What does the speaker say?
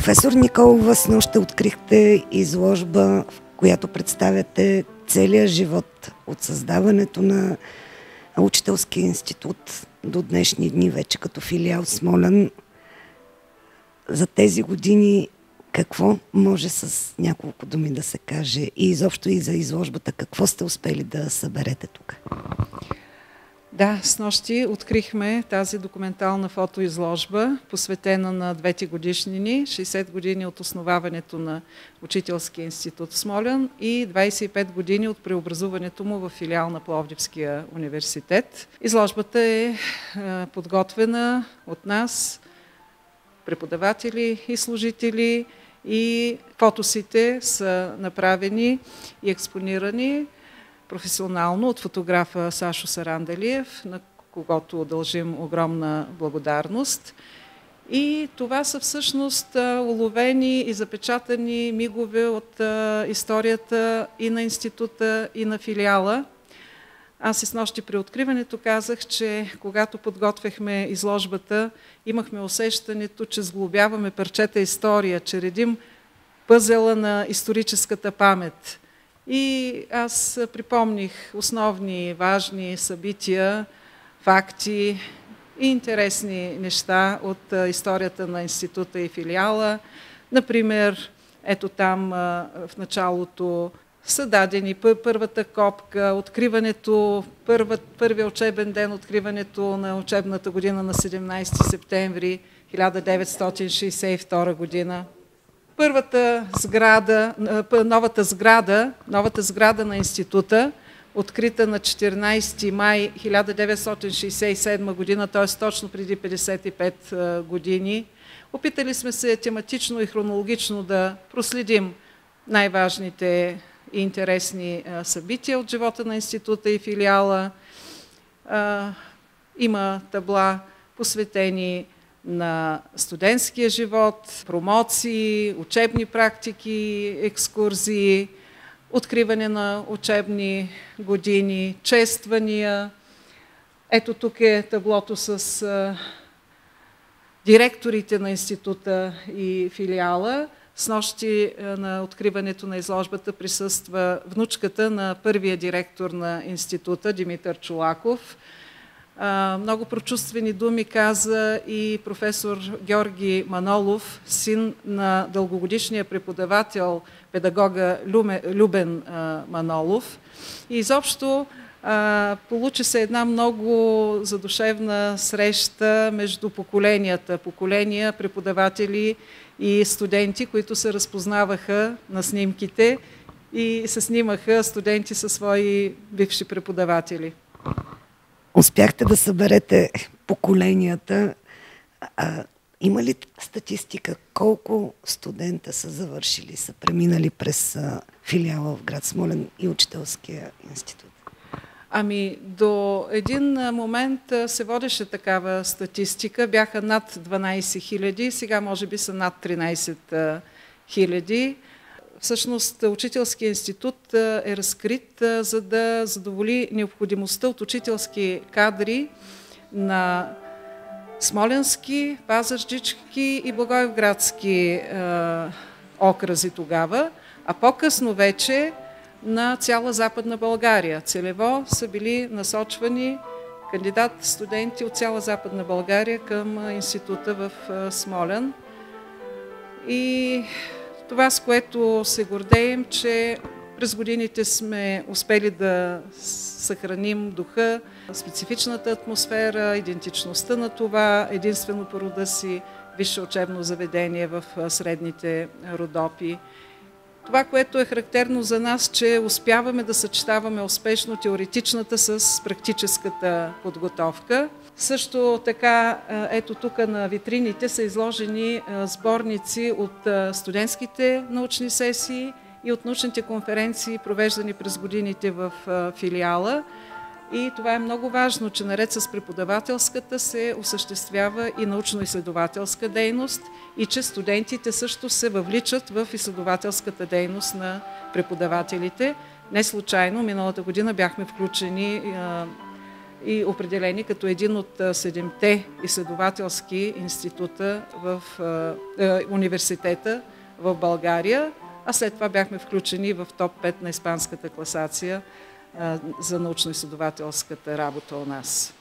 Професор Николова, с нощ открихте изложба, в която представяте целия живот от създаването на Учителския институт до днешни дни, вече като филиал Смолен. За тези години какво може с няколко думи да се каже и изобщо и за изложбата, какво сте успели да съберете тук? Да, с нощи открихме тази документална фотоизложба, посветена на двете годишнини, 60 години от основаването на Учителския институт в Смолян и 25 години от преобразуването му в филиал на Пловдивския университет. Изложбата е подготвена от нас, преподаватели и служители, и фотосите са направени и експонирани професионално от фотографа Сашо Сарандалиев, на когото дължим огромна благодарност. И това са всъщност уловени и запечатани мигове от историята и на института, и на филиала. Аз и с нощи при откриването казах, че когато подготвяхме изложбата, имахме усещането, че сглобяваме парчета история, че редим пъзела на историческата памет. И аз припомних основни, важни събития, факти и интересни неща от историята на института и филиала. Например, ето там в началото са дадени първата копка, откриването, първа, първия учебен ден, откриването на учебната година на 17 септември 1962 година първата сграда, новата сграда, новата сграда на института, открита на 14 май 1967 година, т.е. точно преди 55 години. Опитали сме се тематично и хронологично да проследим най-важните и интересни събития от живота на института и филиала. Има табла посветени на студентския живот, промоции, учебни практики, екскурзии, откриване на учебни години, чествания. Ето тук е таблото с директорите на института и филиала. С нощи на откриването на изложбата присъства внучката на първия директор на института Димитър Чулаков – много прочувствени думи каза и професор Георги Манолов, син на дългогодишния преподавател, педагога Любен Манолов. И изобщо получи се една много задушевна среща между поколенията, поколения преподаватели и студенти, които се разпознаваха на снимките и се снимаха студенти със свои бивши преподаватели успяхте да съберете поколенията. А, има ли статистика колко студента са завършили, са преминали през филиала в град Смолен и Учителския институт? Ами, до един момент се водеше такава статистика. Бяха над 12 хиляди, сега може би са над 13 хиляди. Всъщност Учителския институт е разкрит, за да задоволи необходимостта от учителски кадри на Смоленски, Пазарджички и Благоевградски окрази тогава, а по-късно вече на цяла Западна България. Целево са били насочвани кандидат студенти от цяла Западна България към института в Смолен. И това, с което се гордеем, че през годините сме успели да съхраним духа, специфичната атмосфера, идентичността на това единствено по рода си висше учебно заведение в средните Родопи. Това, което е характерно за нас, че успяваме да съчетаваме успешно теоретичната с практическата подготовка. Също така, ето тук на витрините са изложени сборници от студентските научни сесии и от научните конференции, провеждани през годините в филиала. И това е много важно, че наред с преподавателската се осъществява и научно-изследователска дейност и че студентите също се въвличат в изследователската дейност на преподавателите. Не случайно, миналата година бяхме включени и определени като един от седемте изследователски института в е, университета в България, а след това бяхме включени в топ 5 на испанската класация за научно-изследователската работа у нас.